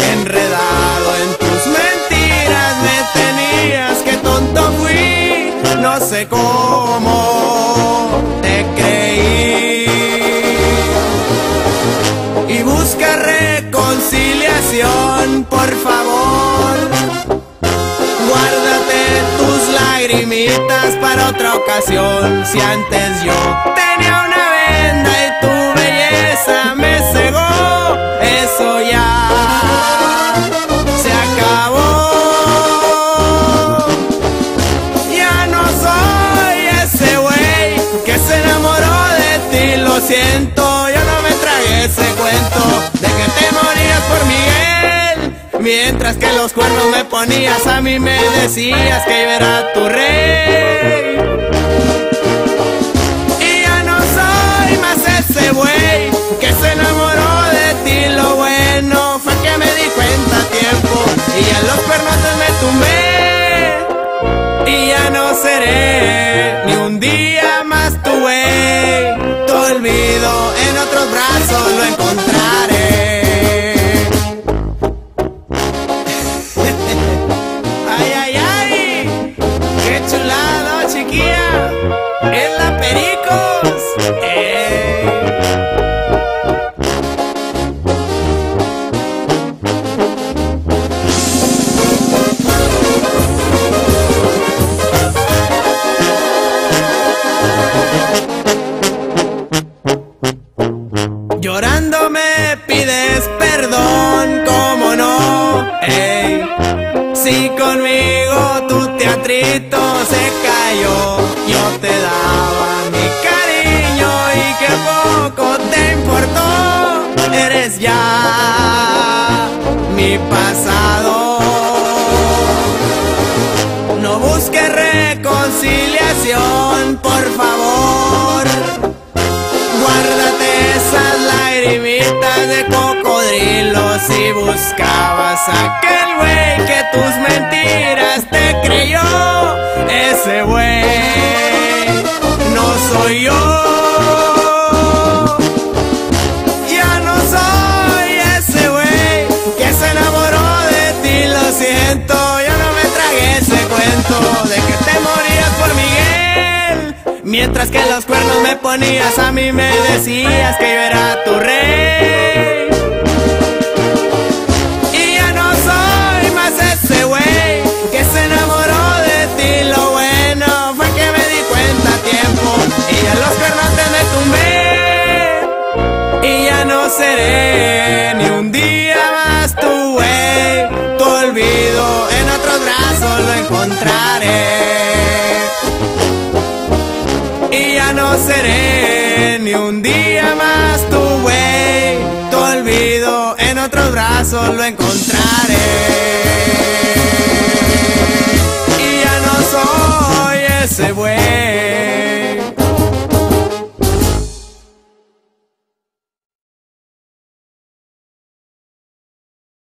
enredado en tus mentiras. Me tenías que tonto fui, no sé cómo te creí. Y busca reconciliación, por favor. Guárdate tus lagrimitas para otra ocasión. Si antes yo tenía una venda siento, yo no me tragué ese cuento de que te morías por Miguel. Mientras que los cuernos me ponías, a mí me decías que yo era tu rey. Y ya no soy más ese güey que se enamoró de ti. Lo bueno fue que me di cuenta a tiempo y a los cuernos me tumbé. Y ya no seré Es la Pericos. Eh. Llorando me pides perdón, como no, ey. Si conmigo tu teatrito se cayó, te daba mi cariño y que poco te importó, eres ya mi pasado. No busques reconciliación, por favor. Guárdate esas lagrimitas de cocodrilo si buscabas aquel güey que tus mentiras te creyó. Ese güey Mientras que los cuernos me ponías, a mí me decías que yo era tu rey. Y ya no soy más ese güey que se enamoró de ti. Lo bueno fue que me di cuenta a tiempo y ya los cuernos te me tumbé. Y ya no seré ni un día más tu no seré ni un día más tu güey. Tu olvido en otros brazos lo encontraré. Y ya no soy ese güey